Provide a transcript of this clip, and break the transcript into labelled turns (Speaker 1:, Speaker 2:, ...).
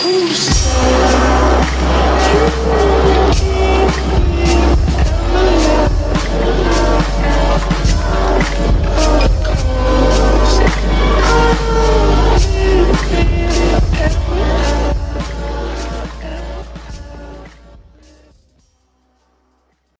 Speaker 1: Who's said